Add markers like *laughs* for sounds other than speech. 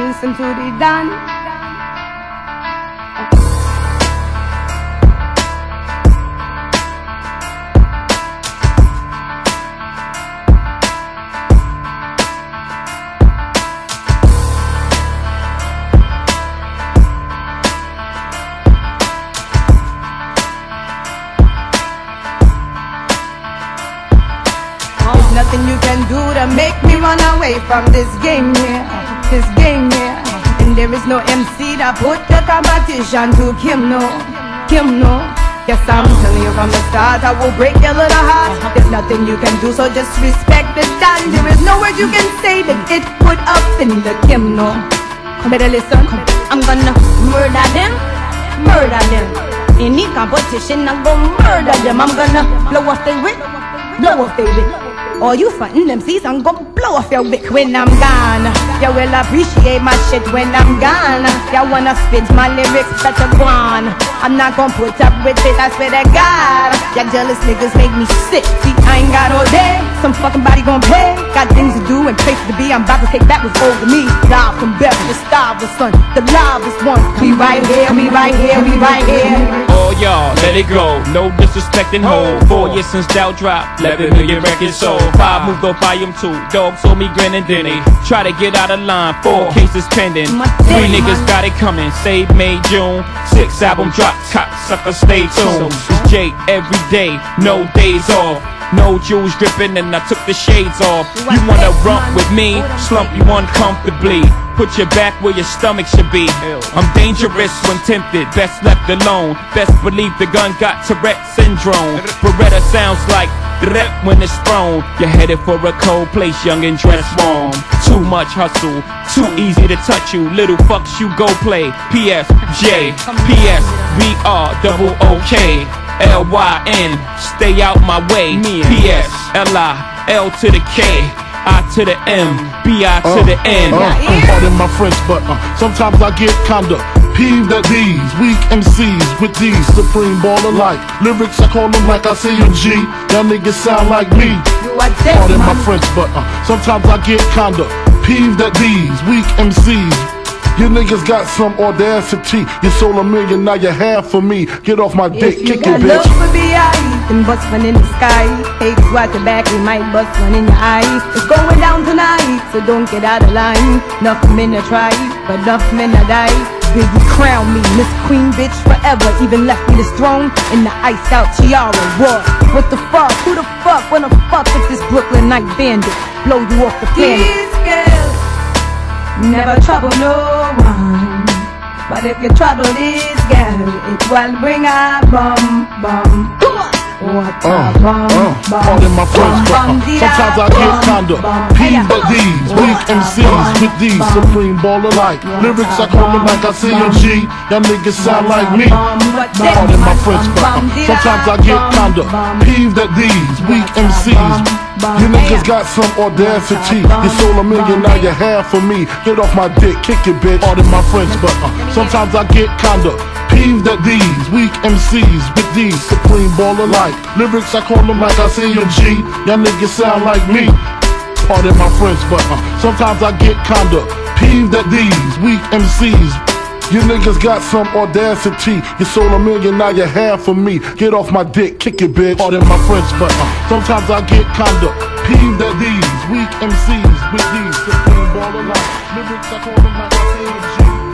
Listen to the dance. Nothing you can do to make me run away from this game here, this game here. And there is no MC that put the competition to Kim no, Kim no. Yes, I'm telling you from the start, I will break your little heart. There's nothing you can do, so just respect the dance. There is no word you can say that it put up in the Kim no. Better listen, I'm gonna murder them, murder them. Any competition, I'm gonna murder them. I'm gonna blow off their wig, blow off their wig. All you frontin' them seats, I'm gon' blow off your wick when I'm gone. You will appreciate my shit when I'm gone. You wanna spit my lyrics, better go on. I'm not gon' put up with it, I swear to God. Ya jealous niggas make me sick. See, I ain't got all day. Some fucking body gon' pay. Got things to do and places to be. I'm about to take back what's over me. Live from Beverly, the star the sun, the livest one. We right here, we right here, we right here. All y'all, let it go. No disrespecting hold. Four years since Dow dropped. 11 million records sold. Five moved off volume two. Dog saw me grinning, then they try to get out of line. Four cases pending. Three niggas got it coming. Save May, June. Six album drop. Cocksucker, stay tuned. It's Jake every day. No days off. No jewels dripping and I took the shades off. You wanna rump with me? Slump you uncomfortably. Put your back where your stomach should be. I'm dangerous when tempted, best left alone. Best believe the gun got Tourette syndrome. *laughs* Beretta sounds like rep when it's thrown. You're headed for a cold place, young and dressed warm. Too much hustle, too easy to touch you. Little fucks you go play. P.S. J. P.S. B. R. Double O. K. L Y N. Stay out my way. P.S. L I L to the K. I to the M. B I to the N. Uh, uh, pardon my French, but uh, sometimes I get kinda peeved at these weak MCs with these supreme baller like lyrics. I call them like I say you G. Y'all niggas sound like me. You Pardon my. French, but uh, sometimes I get kinda peeved at these weak MCs. You niggas got some audacity. You sold a million, now you have for me. Get off my dick, If you kick got it, love for B.I., then bust one in the sky. Hate you at the back, we might bust one in your eye. It's going down tonight, so don't get out of line. Enough men to try, but enough men to die. Biggie crown me, Miss Queen bitch forever. Even left me this throne in the iced out tiara. What? What the fuck? Who the fuck? Wanna fuck with this Brooklyn night bandit? Blow you off the planet. These girls never trouble no one. But if you trouble this girl, it will bring a bum bum. Uh, uh, my uh, sometimes I get kinda peeved at these weak MCs with these supreme baller like lyrics. I call them like I say you G. Y'all niggas sound like me. Pardon my uh, sometimes I get kinda peeved at these weak MCs. You niggas got some audacity. You sold a million, now you have for me. Get off my dick, kick it, bitch. Pardon my French, but uh, sometimes I get kinda peeved at these weak MCs with these supreme baller like lyrics. I call them like I say you G. Y'all niggas sound like me. Pardon my French, but uh, sometimes I get kinda peeved at these weak MCs. You niggas got some audacity. You sold a million, now you have for me. Get off my dick, kick it, bitch. Pardon my French, but uh, sometimes I get kinda peeved at these weak MCs with these supreme baller like lyrics. I call them like G.